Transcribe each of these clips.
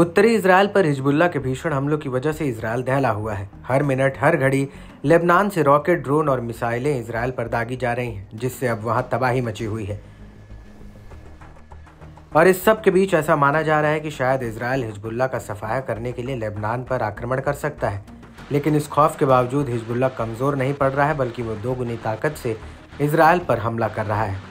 उत्तरी इसराइल पर हिजबुल्ला के भीषण हमलों की वजह से इसराइल दहला हुआ है। हर मिनट, हर घड़ी लेबनान से रॉकेट, ड्रोन और मिसाइलें इसराइल पर दागी जा रही हैं, जिससे अब वहाँ तबाही मची हुई है। और इस सब के बीच ऐसा माना जा रहा है कि शायद इसराइल हिजबुल्ला का सफाया करने के लिए लेबनान पर आक्रमण कर सकता है। लेकिन इस खौफ के बावजूद हिजबुल्ला कमज़ोर नहीं पड़ रहा है, बल्कि वो दोगुनी ताकत से इसराइल पर हमला कर रहा है।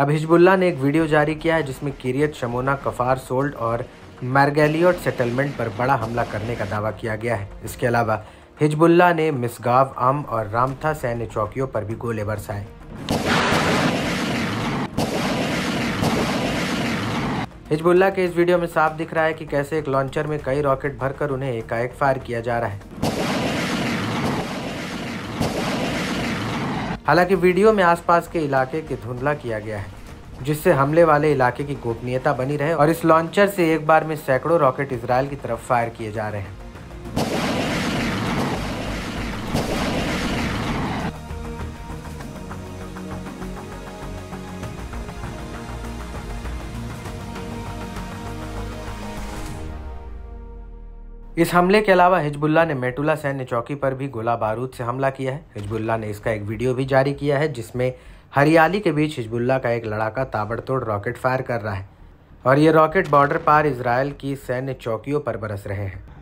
अब हिजबुल्ला ने एक वीडियो जारी किया है जिसमें किरियत, शमोना, कफार सोल्ट और मार्गेलियोट सेटलमेंट पर बड़ा हमला करने का दावा किया गया है। इसके अलावा, हिजबुल्ला ने मिसगाव अम और रामथा सैन्य चौकियों पर भी गोले बरसाए। हिजबुल्ला के इस वीडियो में साफ़ दिख रहा है कि कैसे एक लॉन्चर में कई रॉकेट भरकर उन्हें एकाएक फायर किया जा रहा है। हालाँकि वीडियो में आसपास के इलाके के धुंधला किया गया है, जिससे हमले वाले इलाके की गोपनीयता बनी रहे और इस लॉन्चर से एक बार में सैकड़ों रॉकेट इसराइल की तरफ़ फायर किए जा रहे हैं। इस हमले के अलावा हिजबुल्ला ने मेटुला सैन्य चौकी पर भी गोला बारूद से हमला किया है। हिजबुल्ला ने इसका एक वीडियो भी जारी किया है, जिसमें हरियाली के बीच हिजबुल्ला का एक लड़ाका ताबड़तोड़ रॉकेट फायर कर रहा है और ये रॉकेट बॉर्डर पार इसराइल की सैन्य चौकियों पर बरस रहे हैं।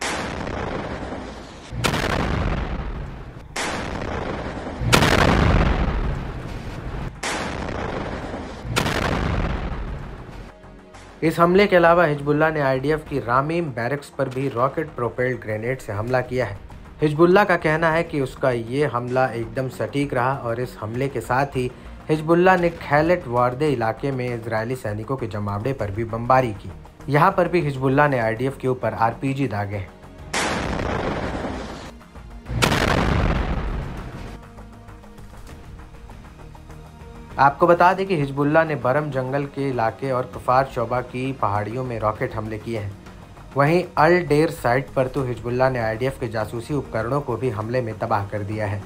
इस हमले के अलावा हिजबुल्ला ने आईडीएफ की रामीम बैरक्स पर भी रॉकेट प्रोपेल्ड ग्रेनेड से हमला किया है। हिजबुल्ला का कहना है कि उसका ये हमला एकदम सटीक रहा और इस हमले के साथ ही हिजबुल्ला ने खैलेट वारदे इलाके में इजरायली सैनिकों के जमावड़े पर भी बमबारी की। यहाँ पर भी हिजबुल्ला ने आईडीएफ के ऊपर आरपीजी दागे हैं। आपको बता दें कि हिजबुल्ला ने बरम जंगल के इलाके और कफार शोबा की पहाड़ियों में रॉकेट हमले किए हैं। वहीं अल डेर साइट पर तो हिजबुल्ला ने आईडीएफ के जासूसी उपकरणों को भी हमले में तबाह कर दिया है।